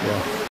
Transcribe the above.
Yeah.